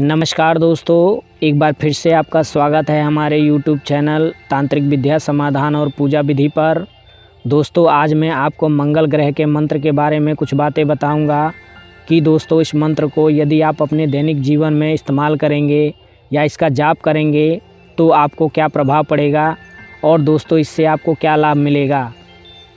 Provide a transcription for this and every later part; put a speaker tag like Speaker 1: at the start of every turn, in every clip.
Speaker 1: नमस्कार दोस्तों, एक बार फिर से आपका स्वागत है हमारे यूट्यूब चैनल तांत्रिक विद्या समाधान और पूजा विधि पर। दोस्तों, आज मैं आपको मंगल ग्रह के मंत्र के बारे में कुछ बातें बताऊँगा कि दोस्तों, इस मंत्र को यदि आप अपने दैनिक जीवन में इस्तेमाल करेंगे या इसका जाप करेंगे तो आपको क्या प्रभाव पड़ेगा और दोस्तों, इससे आपको क्या लाभ मिलेगा।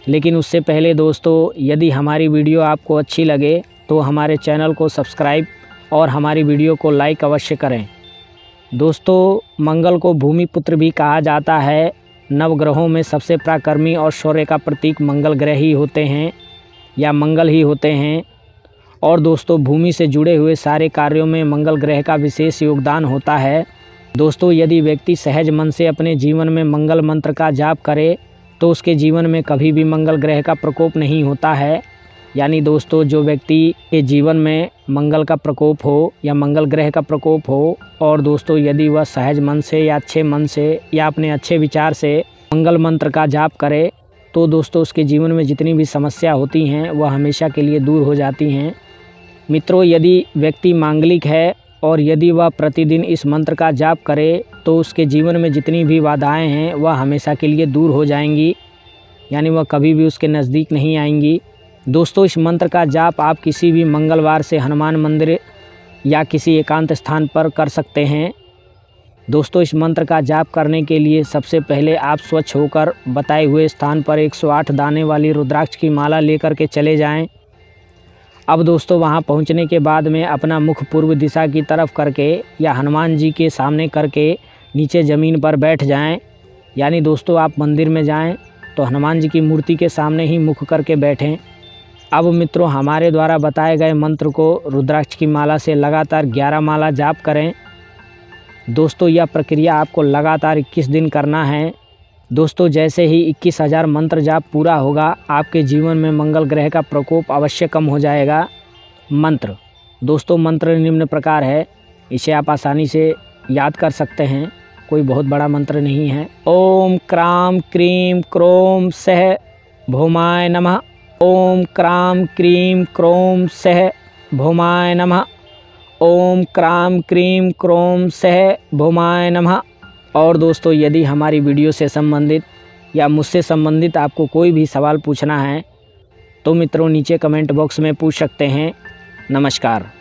Speaker 1: लेकिन उससे पहले दोस्तों, यदि हमारी वीडियो आपको अच्छी लगे तो हमारे चैनल को सब्सक्राइब और हमारी वीडियो को लाइक अवश्य करें। दोस्तों, मंगल को भूमिपुत्र भी कहा जाता है। नवग्रहों में सबसे प्राकर्मी और शौर्य का प्रतीक मंगल ग्रह ही होते हैं, या मंगल ही होते हैं। और दोस्तों, भूमि से जुड़े हुए सारे कार्यों में मंगल ग्रह का विशेष योगदान होता है। दोस्तों, यदि व्यक्ति सहज मन से अपने जीवन में मंगल मंत्र का जाप करे तो उसके जीवन में कभी भी मंगल ग्रह का प्रकोप नहीं होता है। यानी दोस्तों, जो व्यक्ति के जीवन में मंगल का प्रकोप हो या मंगल ग्रह का प्रकोप हो, और दोस्तों, यदि वह सहज मन से या अच्छे मन से या अपने अच्छे विचार से मंगल मंत्र का जाप करे तो दोस्तों, उसके जीवन में जितनी भी समस्या होती हैं, वह हमेशा के लिए दूर हो जाती हैं। मित्रों, यदि व्यक्ति मांगलिक है और यदि वह प्रतिदिन इस मंत्र का जाप करे तो उसके जीवन में जितनी भी बाधाएँ हैं, वह हमेशा के लिए दूर हो जाएँगी। यानी वह कभी भी उसके नज़दीक नहीं आएँगी। दोस्तों, इस मंत्र का जाप आप किसी भी मंगलवार से हनुमान मंदिर या किसी एकांत स्थान पर कर सकते हैं। दोस्तों, इस मंत्र का जाप करने के लिए सबसे पहले आप स्वच्छ होकर बताए हुए स्थान पर 108 दाने वाली रुद्राक्ष की माला लेकर के चले जाएँ। अब दोस्तों, वहाँ पहुँचने के बाद में अपना मुख पूर्व दिशा की तरफ़ करके या हनुमान जी के सामने करके नीचे ज़मीन पर बैठ जाएँ। यानी दोस्तों, आप मंदिर में जाएँ तो हनुमान जी की मूर्ति के सामने ही मुख करके बैठें। अब मित्रों, हमारे द्वारा बताए गए मंत्र को रुद्राक्ष की माला से लगातार 11 माला जाप करें। दोस्तों, यह प्रक्रिया आपको लगातार 21 दिन करना है। दोस्तों, जैसे ही इक्कीस हज़ार मंत्र जाप पूरा होगा, आपके जीवन में मंगल ग्रह का प्रकोप अवश्य कम हो जाएगा। मंत्र। दोस्तों, मंत्र निम्न प्रकार है। इसे आप आसानी से याद कर सकते हैं। कोई बहुत बड़ा मंत्र नहीं है। ओम क्राम क्रीम क्रोम सह भूमाय नमः। ओम क्राम क्रीम क्रोम सह भूमाय नमः। ओम क्राम क्रीम क्रोम सह भूमाय नमः। और दोस्तों, यदि हमारी वीडियो से संबंधित या मुझसे संबंधित आपको कोई भी सवाल पूछना है तो मित्रों, नीचे कमेंट बॉक्स में पूछ सकते हैं। नमस्कार।